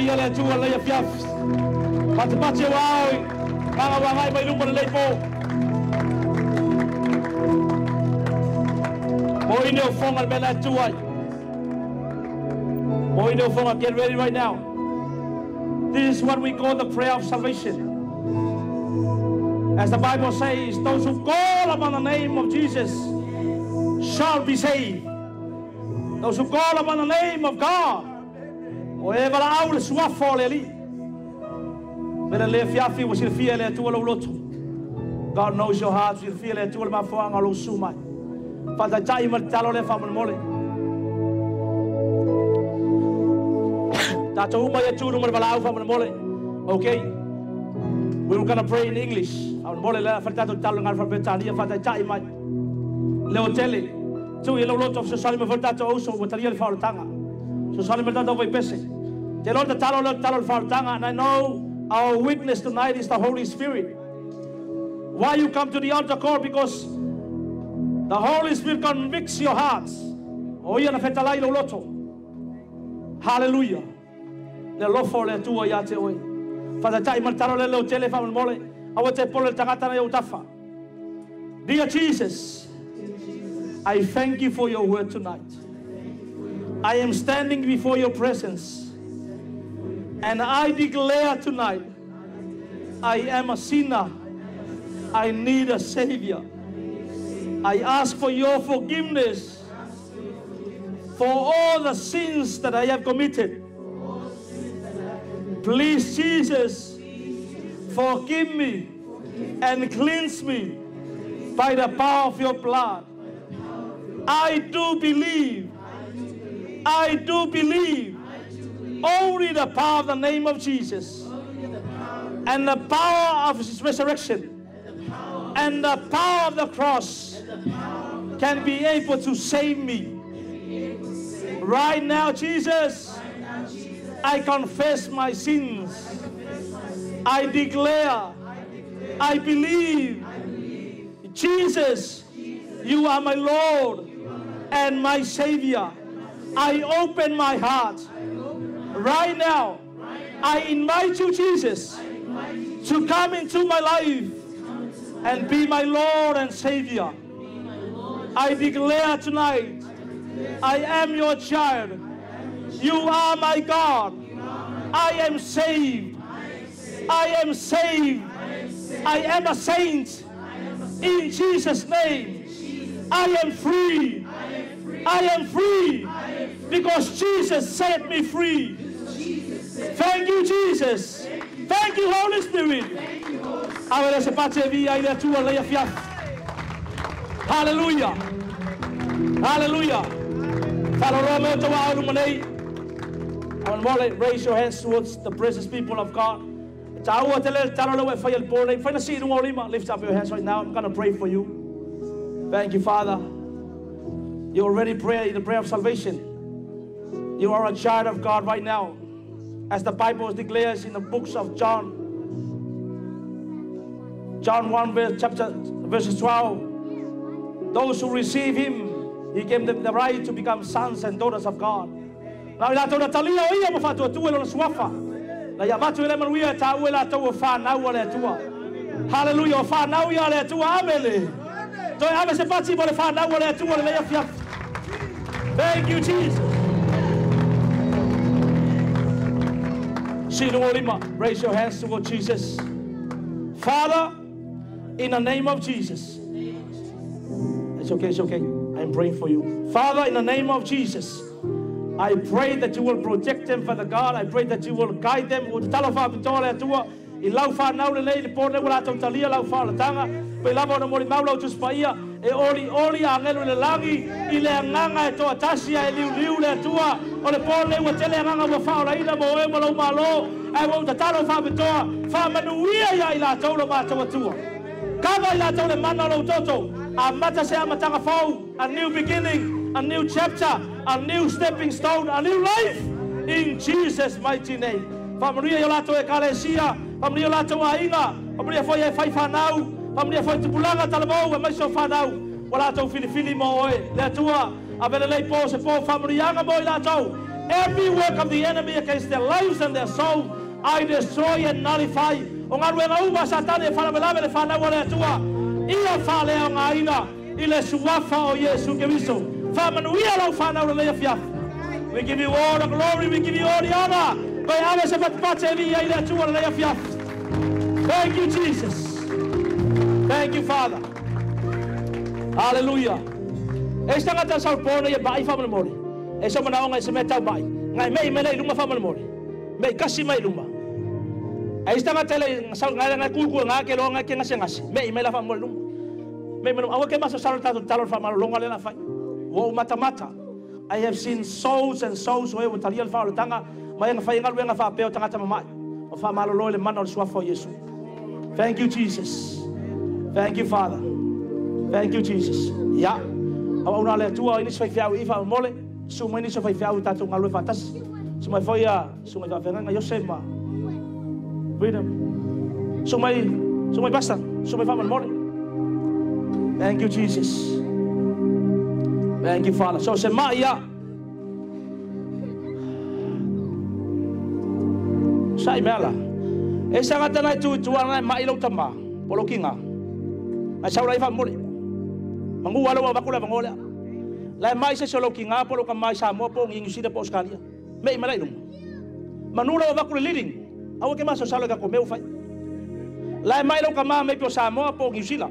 Pace via le tua le fiaf. Pate pace wao. Mga wangay may lumpa na po. Boy no fong al bela tua. Boy no fong get ready right now. This is what we call the prayer of salvation. As the Bible says, those who call upon the name of Jesus shall be saved. Those who call upon the name of God E suafa o le ali. Mena le fiafi wa silfia le atua. God knows your heart, silfia le atua le mafuanga lo sumai. Fata tai ma talo le fa mole. Tata uma ya tu numar wala au fa. Okay. We were gonna pray in English. Au mole le fata to talo ngal fa betania fata tai mai. Le hotele. Tu ye lo loto so sali ma fata le fa tanga. So sali ma vai pese. Te Lord, the talo le talo fartanga, and I know our witness tonight is the Holy Spirit. Why you come to the altar call? Because the Holy Spirit convicts your hearts. Oia na fetalai lo loto. Hallelujah. Le lofo le tua ya te oi. Fata tai mar talo le lo tele fa mole. Awa te pole tangata na utafa. Dear Jesus, I thank you for your word tonight. I am standing before your presence. And I declare tonight, I am a sinner. I need a Savior. I ask for your forgiveness for all the sins that I have committed. Please, Jesus, forgive me and cleanse me by the power of your blood. I do believe. I do believe only the power of the name of Jesus and the power of his resurrection and the power of the cross can be able to save me. Right now, Jesus, I confess my sins. I declare, I believe, Jesus, you are my Lord and my Savior. I open my heart right now. I invite you, Jesus, to come into my life and be my Lord and Savior. I declare tonight, I am your child. You are my God. I am saved. I am saved. I am a saint. In Jesus' name, I am free. I am free because Jesus set me free. Thank you, Jesus. Thank you, Holy Spirit. Ahora se pace via ile tua leia fia. Hallelujah. Hallelujah. Father Romeo to wa alu manei. I want to raise your hands towards the precious people of God. Lift up your hands right now. I'm going to pray for you. Thank you, Father. You already pray in the prayer of salvation. You are a child of God right now. As the Bible declares in the books of John, John 1 verse, chapter verses 12. Those who receive him, he gave them the right to become sons and daughters of God. Na ila tau na talia o ia mo fatu atu elo na suafa. Na ia matu ele manuia ta uela tau o fa nau ole atua. Hallelujah, o fa nau ia ole atua, amele. Toi ame se pati mo le fa nau ole atua le leia fiafu. Thank you, Jesus. Raise your hands toward Jesus. Father, in the name of Jesus. It's okay, it's okay. I'm praying for you. Father, in the name of Jesus, I pray that you will protect them, Father God. I pray that you will guide them. I lau wha nau le nei, le pōne wala tau talia lau wha la tanga. Pe lava ona mori maulau tus paia, e oli oli a ngelu le langi, i le nganga e toa tasia e liu liu le atua. O le pole ua tele nganga ua wha ora ina mo e mo lau malo. E wau uta talo wha betoa, wha manuia ia i la tau lo mātou atua. Kava i la tau le mana lau toto, a mata se amatanga whau a new beginning, a new chapter, a new stepping stone, a new life. In Jesus' mighty name. Whamaria i o lato e kalesia, Pamria la tau ainga, pamria foi e fai e whanau, wa la tau filifili mo oe, le atua, a po se po whamrianga mo i la tau. Every work of the enemy against their lives and their soul, I destroy and nullify. O ngā ruenga uwa satane e whanawelawe le whanau le atua, ia whale o ngā ina, i le suafa o Yesu Keriso. Whamanuia lau whanau le lea fiafu. We give you all the glory, we give you all the honor. Thank you, Jesus. Thank you, Father. Hallelujah. E sta ngata sa pona ye bai fa mori. E so mana onga se meta bai. Ngai mei mele luma fa mori. Mei kasi mai luma. E sta ngata le sa ngai ngai ku ku nga ke lo nga ke ngase ngase. Mei mela fa mori luma. Mei melo awa ke masa sa ta talo fa malo longa le na fa. Wo mata mata. I have seen souls and souls who were talial fa tanga. Mai nga fa ngal nga fa pe o tanga ta mamai. O fa malo lo le mana o suafa o Yesu. Thank you, Jesus. Thank you, Father. Thank you, Jesus. Ya. Awa una le tua ini sai fiau ifa mole. Su mai ni so fai fiau tatu ngalu fatas. Su mai foi a su mai fa nga Yosema. Freedom. Su mai su mai basta. Su mai fa mole. Thank you, Jesus. Thank you, Father. So se mai ya. Sai mela. E sanga tana tu tu ana mai lo tama. Polo kinga. Ai sau lai fa mole. Mangu wala wa bakula mangola. Lai mai se solo kinga polo ka mai sa mo po ngi sida po skalia. Me malai lum. Manula wa bakula living. Awa ke maso salo ka ko meu fai. Lai mai lo ka ma me po sa mo po ngi sila.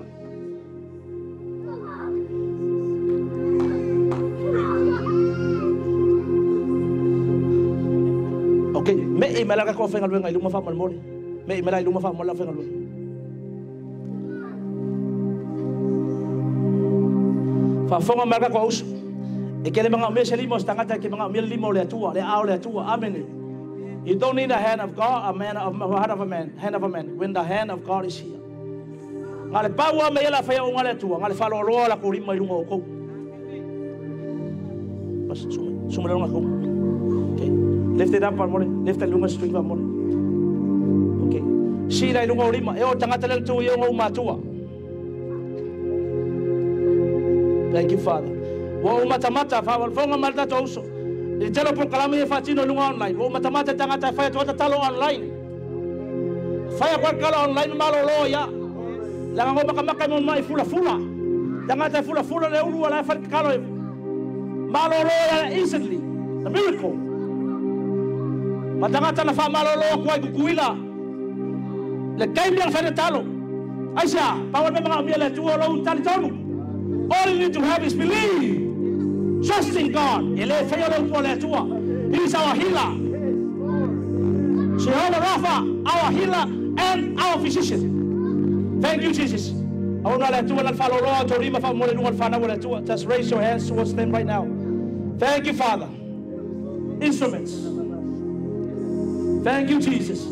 Okay, me e malaka ko fenga luenga iluma fa mal mole. Me e malai luma fa mal fenga luenga. Fa fonga maka ko us. E kele mga me se limo stangata ke me limo le tua le ao le tua amen. You don't need a hand of God a man of a hand of a man hand of a man when the hand of God is here. Ngale pawa me la fa o ngale tua ngale fa lo lo la ko limo lungo ko bas suma suma lo ngako okay lift it up par more lift it lungo string par more. Okay si la lungo lima. E o tangata le tua yo ngo matua Thank you, Father. Wa umata mata fa wal fonga malta to uso. Di telo pun kalami e fatino lunga online. Wa umata mata tanga ta fa to talo online. Faya kwa kala online malolo ya. Langa ngoma kamaka mo mai fula fula. Langa ta fula fula le ulu ala fa kala. Malolo ya instantly. A miracle. Matangata na fa malolo kwa kukuila. Le kaimi ang fa talo. Aisha, power member ng Amiela tuwa lo tali tonu. All you need to have is believe. Trust in God. Tuwa. He's our healer. Jehovah Rapha, our healer and our physician. Thank you, Jesus. I want to Just raise your hands towards them right now. Thank you, Father. Instruments. Thank you, Jesus.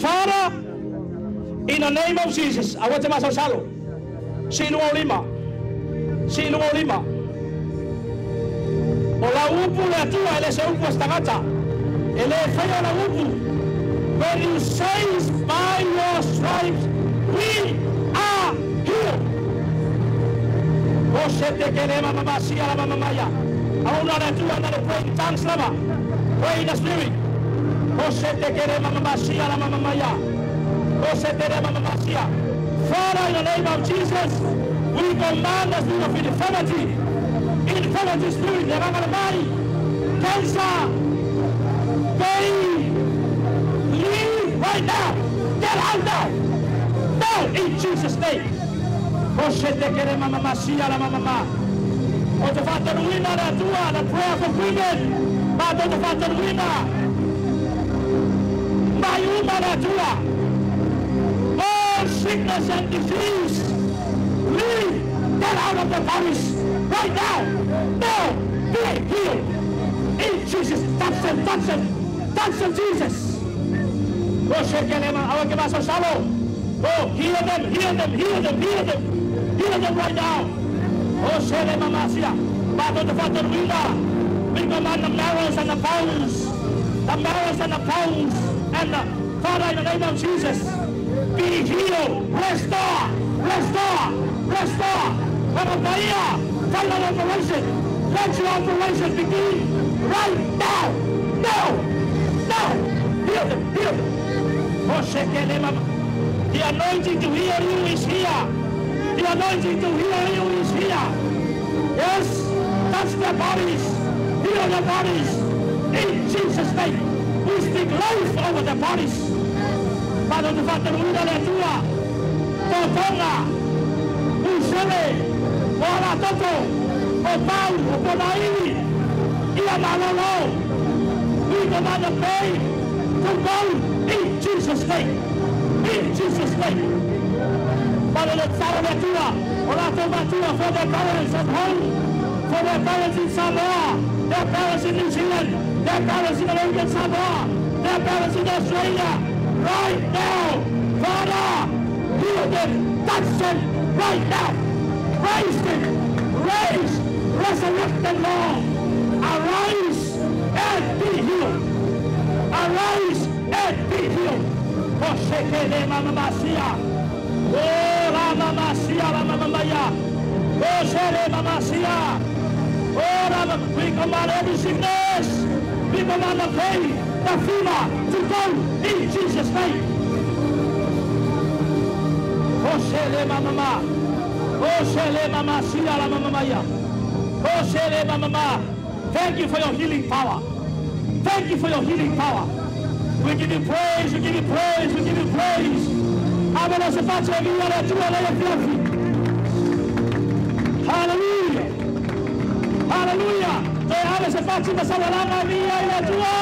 Father, in the name of Jesus, I want to masal salo. Sino lima. Sino lima. Ola upu le tua ele se upu stagata. Ele feo la upu. When you say by your stripes we are healed. Jose te queremos mamá si a la mamá maya. Aún ahora tú andas de pray in tongues lava. Pray in the spirit. Jose te queremos mamá si a la mamá maya. Jose te queremos mamá si. Father, in the name of Jesus, we command the spirit of infirmity, infirmity spirit, the body, cancer, pain, leave right now. Get out now. Now, in Jesus' name. Jose te queremos mamá si a la mamá maya. O te fa termina la tua, la prayer for women. Ma te fa termina. Ma uma la tua. All oh, sickness and disease. Leave. Get out of the bodies. Right now. Now. Be healed. In Jesus. Touch them. Touch them. Touch them, Jesus. Oh, A salvo. Oh, heal them, heal them, heal them, heal them. Heal them right now. Oh, Sele Mamasia, Father the Father Wila, we command the marrows and the bones, the marrows and the bones, and the Father in the name of Jesus, be healed, restore, restore, restore. Mama Maria, final operation, let your operation begin right now, now, now. Heal them, heal them. The anointing to heal you is here. The anointing to heal you is here. Yes, touch their bodies, heal their bodies. In Jesus' name, we speak life over their bodies. Padre de Father, una le tua, totonga, usele, ora toto, o pau, o ponairi, ia malolo. We command the pain to go in Jesus' name. In Jesus' name. Father, let's follow their tua. Orato matua for their parents at home, for their parents in Samoa, their parents in New Zealand, their parents in American Samoa, their parents in Australia. Right now, Father, heal them, touch them right now. Raise them, raise, resurrect them, Lord. Arise and be healed. Arise and be healed. Koshekele mama masia. Oh, mama sia, la mama maya. Oh, shele mama sia. Oh, mama. We command every sickness. We command the pain, the fever to go in Jesus' name. Oh, shele mama ma. Oh, shele mama sia, la mama maya. Oh, shele mama ma. Thank you for your healing power. Thank you for your healing power. We give you praise, we give you praise, we give you praise. Abra se face via la fiafi. Hallelujah. Hallelujah. Face da savalana via la tua.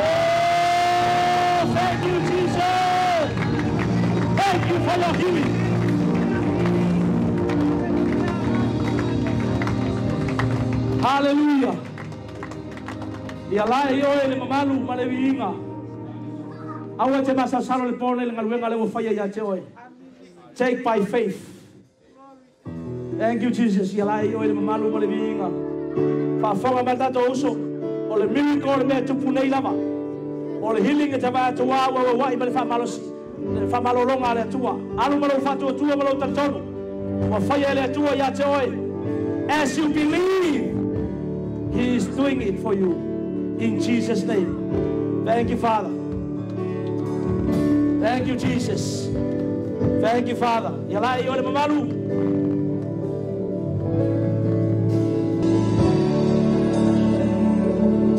Oh, thank you, Jesus. You for your healing. Hallelujah. Ia yo ele mamalu malevinga. Awa te masa salo le pone le ngaluenga le wafaya ya te oi. Take by faith. Thank you Jesus. Ia yo ele mamalu malevinga. Fa fonga mata to uso. O le miracle le me tupu lava. O le healing e te to wa wa wa i male fa malosi. Le fa malolonga le tua. Alu malo fa tu tua malo tantonu. Wafaya le tua ya te oi. As you believe, He is doing it for you. In Jesus' name. Thank you, Father. Thank you, Jesus. Thank you, Father. Yalai ole mamalu.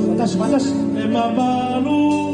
Batas, batas. Mamalu.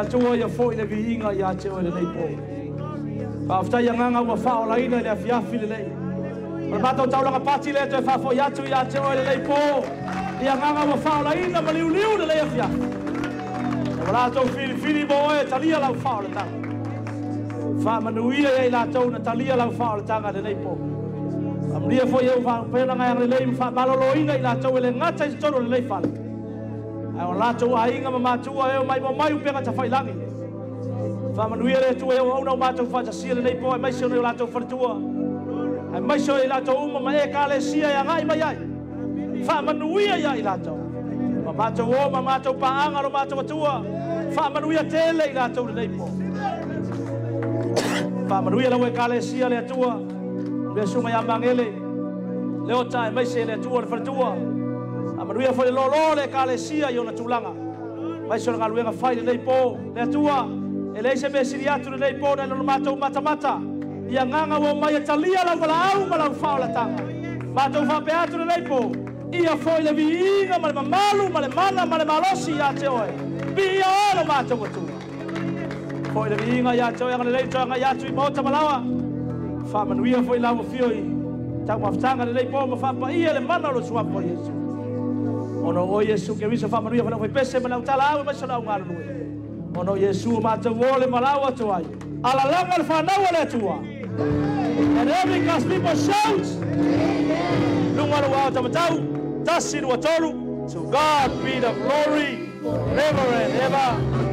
Atua ia fo'i le viiga ia te o le nei po faafetai agaga ua fa'aolaina i le afiafi lelei o le matou taulaga pati lea toe fa'afo'i atu ia te o le nei po i agaga ua fa'aolaina ma liuliu lelei afiafi o latou filifili mo e talia lau fa'aoletaga fa'amanuia ia i latou na talia lau fa'aoletaga lenei po amalia fo'i eu fa'aupena lelei ma fa'amaloloina i latou e le gata i totonu lelei fa'ale Ao lato a inga ma matua ai o mai mo mai upe ngata fai langi. Fa manu ere tu e o au nau matau fa jasile nei po e mai sione o lato fartua. Ai mai sione i lato uma ma e kale sia ya ngai mai ai. Fa manu ia i lato. Ma matau o ma matau pa anga ro matau matua. Fa manu ia tele i lato le nei po. Fa manu ia lau e kale sia le atua. Le suma ya amangele. Leo tai mai sione le atua le fartua. Fa le. amanuia foi lo lo le ekalesia i ona tulaga maiso nga luenga fai lenei pō le atua. E lei se mesili atu lenei pō nai lona matou matamata. Ia nganga wo mai e talia lau valaau ma lau faolataga matou faapea atu lenei pō. Ia foi le viiga mal le mamalu ma le mana ma le malosi iā te oe. Piia oe lo matou atua. Foi le viinga iā te oe aga lelei toagai atu i maota malawa fa faamanuia foi lauafio i taumafataga lelei pō ma faapaia le mana o lo suapo o Ono o Yesu ke viso fama nuia fana fai pese ma tala au ma sona ngā lue. Ono Yesu ma te wole ma lau atu ai. Ala langa le whanau le atua. And every God's people shout. Lunga lu au tamatau. Tasi lu atoru. To God be the glory forever and ever.